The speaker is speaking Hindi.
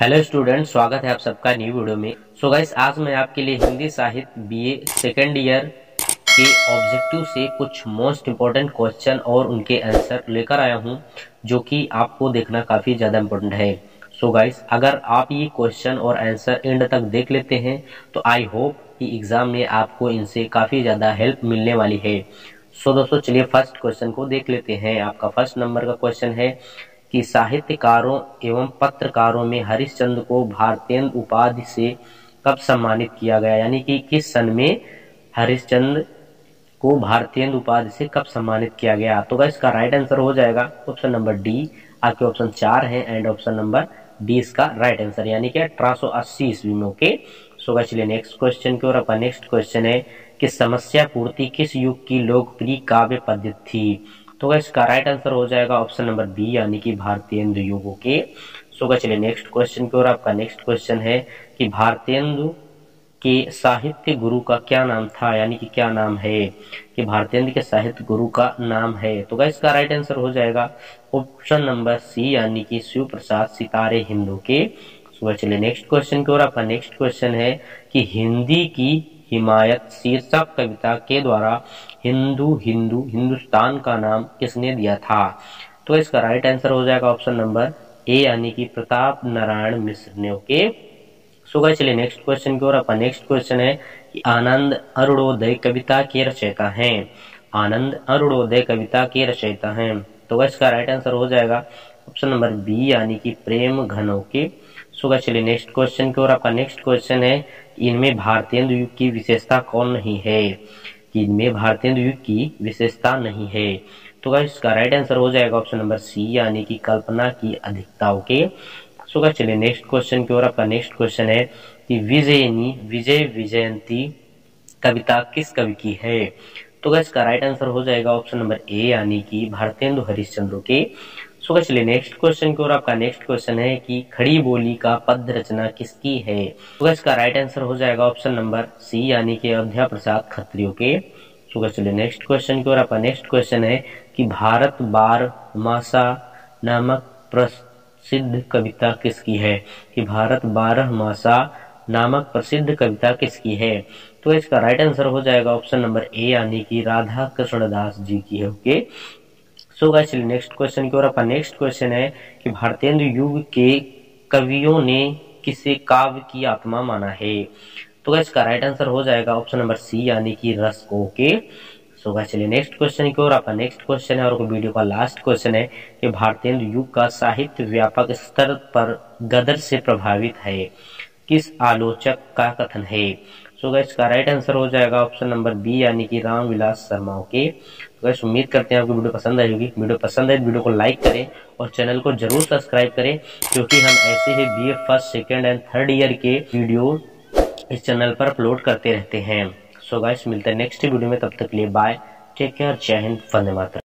हेलो स्टूडेंट, स्वागत है आप सबका न्यू वीडियो में। सो so गाइस आज मैं आपके लिए हिंदी साहित्य बीए सेकेंड ईयर के ऑब्जेक्टिव से कुछ मोस्ट इम्पोर्टेंट क्वेश्चन और उनके आंसर लेकर आया हूँ, जो कि आपको देखना काफ़ी ज़्यादा इम्पोर्टेंट है। सो so गाइस अगर आप ये क्वेश्चन और आंसर एंड तक देख लेते हैं तो आई होप कि एग्ज़ाम में आपको इनसे काफ़ी ज़्यादा हेल्प मिलने वाली है। सो so दोस्तों, चलिए फ़र्स्ट क्वेश्चन को देख लेते हैं। आपका फ़र्स्ट नंबर का क्वेश्चन है कि साहित्यकारों एवं पत्रकारों में हरिश्चंद्र को भारतेंद्र उपाधि से कब सम्मानित किया गया? यानी कि किस सन में हरिश्चंद्र को भारतीय उपाधि से कब सम्मानित किया गया? तो इसका राइट आंसर हो जाएगा। ऑप्शन नंबर डी आपके ऑप्शन चार है एंड ऑप्शन नंबर डी इसका राइट आंसर यानी कि अठारह सौ अस्सी ईस्वी में ओके सो चलिए नेक्स्ट क्वेश्चन की ओर अपना नेक्स्ट क्वेश्चन है कि समस्या पूर्ति किस युग की लोकप्रिय काव्य पद्धति थी? तो इसका राइट आंसर हो जाएगा ऑप्शन नंबर बी यानी कि भारतीय युगों के। सो चलिए नेक्स्ट क्वेश्चन की ओर, आपका नेक्स्ट क्वेश्चन है कि भारतीय के साहित्य गुरु का क्या नाम था? यानी कि क्या नाम है? कि भारतीय के साहित्य गुरु का नाम है। तो इसका राइट आंसर हो जाएगा ऑप्शन नंबर सी यानी कि शिव प्रसाद सितारे हिंदू के। सो चलिए नेक्स्ट क्वेश्चन की ओर, आपका नेक्स्ट क्वेश्चन है कि हिंदी की हिमायत शीर्षक कविता के द्वारा हिंदू हिंदू, हिंदुस्तान का नाम किसने दिया था? तो इसका राइट आंसर हो जाएगा ऑप्शन नंबर ए यानी कि प्रताप नारायण मिश्र ने ओके सो गए चलिए नेक्स्ट क्वेश्चन की ओर अपना नेक्स्ट क्वेश्चन है कि आनंद अरुणोदय कविता के रचयिता हैं। आनंद अरुणोदय कविता के रचयिता हैं। तो इसका राइट आंसर हो जाएगा ऑप्शन नंबर बी, यानी कि प्रेम घनों के। सो चलिए नेक्स्ट क्वेश्चन की ओर, आपका नेक्स्ट क्वेश्चन है इनमें भारतीय युग की विशेषता कौन नहीं है? इनमें भारतीय युग की विशेषता नहीं है। तो इसका राइट आंसर हो जाएगा ऑप्शन नंबर सी यानी कि कल्पना की अधिकता ओके सो चलिए नेक्स्ट क्वेश्चन की ओर, आपका नेक्स्ट क्वेश्चन है कि विजयनी, विजय विजयंती कविता किस कवि की है? तो इसका राइट आंसर हो जाएगा ऑप्शन नंबर ए यानी कि भारतेंदु हरिश्चंद्र के। सो चलिए नेक्स्ट क्वेश्चन की ओर। आपका नेक्स्ट क्वेश्चन है कि खड़ी बोली का पद रचना किसकी है? तो इसका राइट आंसर हो जाएगा ऑप्शन नंबर सी यानी कि अयोध्या प्रसाद खत्रियों के। सो चलिए नेक्स्ट क्वेश्चन की ओर। आपका नेक्स्ट क्वेश्चन है कि भारत बार मासा नामक प्रसिद्ध कविता किसकी है? कि भारत बारह मासा नामक प्रसिद्ध कविता किसकी है? तो इसका राइट आंसर हो जाएगा ऑप्शन नंबर ए यानी कि राधा कृष्ण दास जी की है okay so guys next question की ओर आपका नेक्स्ट क्वेश्चन है कि भारतीय युग के कवियों ने किसे काव्य की आत्मा माना है? तो गाइस का राइट आंसर हो जाएगा ऑप्शन नंबर सी यानी कि रस को के सो गाइस चलिए नेक्स्ट क्वेश्चन की ओर आपका नेक्स्ट क्वेश्चन है और वीडियो का लास्ट क्वेश्चन है कि भारतीय युग का साहित्य व्यापक स्तर पर गदर से प्रभावित है। किस आलोचक का कथन है? सो गैस का राइट आंसर हो जाएगा ऑप्शन नंबर बी यानी कि रामविलास शर्मा ओके तो गैस उम्मीद करते हैं आपको वीडियो पसंद आई होगी। वीडियो पसंद आए तो वीडियो को लाइक करें और चैनल को ज़रूर सब्सक्राइब करें, क्योंकि हम ऐसे ही BA first second and third year के वीडियो इस चैनल पर अपलोड करते रहते हैं। सो गैस मिलते हैं नेक्स्ट वीडियो में, तब तक लिए बाय टेक केयर जय हिंद. वंदे मातरम.